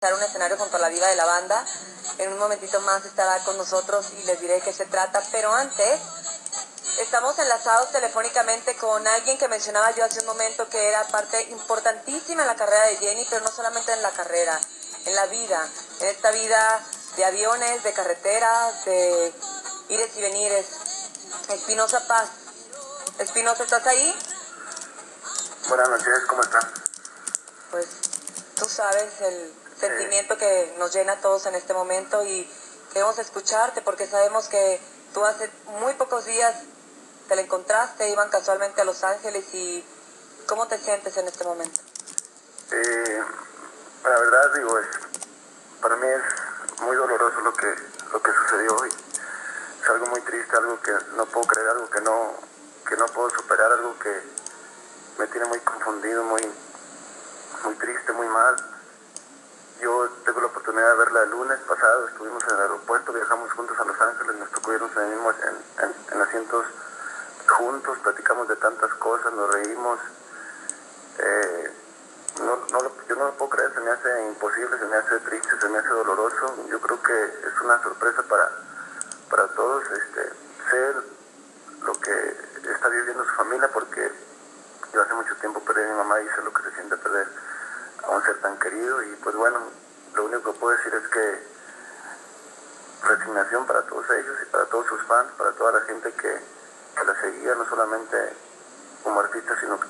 un escenario junto a la vida de la banda. En un momentito más estará con nosotros y les diré de qué se trata. Pero antes, estamos enlazados telefónicamente con alguien que mencionaba yo hace un momento que era parte importantísima en la carrera de Jenny, pero no solamente en la carrera, en la vida, en esta vida de aviones, de carreteras, de ires y venires. Espinosa Paz. Espinosa, ¿estás ahí? Buenas noches, ¿cómo están? Pues tú sabes el sentimiento que nos llena a todos en este momento y queremos escucharte porque sabemos que tú hace muy pocos días te la encontraste, iban casualmente a Los Ángeles y ¿cómo te sientes en este momento? Eh, la verdad digo, es, para mí es muy doloroso lo que, lo que sucedió hoy. Es algo muy triste, algo que no puedo creer, algo que no, que no puedo superar, algo que me tiene muy confundido, muy, muy triste, muy mal. La lunes pasado, estuvimos en el aeropuerto, viajamos juntos a Los Ángeles, nos tocó irnos en, en, en, asientos juntos, platicamos de tantas cosas, nos reímos. Eh, no, no, yo no lo puedo creer, se me hace imposible, se me hace triste, se me hace doloroso. Yo creo que es una sorpresa para, para todos este, ser lo que está viviendo su familia, porque yo hace mucho tiempo perdí a mi mamá y sé lo que se siente perder a un ser tan querido y pues bueno, lo único que puedo decir es que resignación para todos ellos y para todos sus fans, para toda la gente que, que la seguía, no solamente como artista, sino que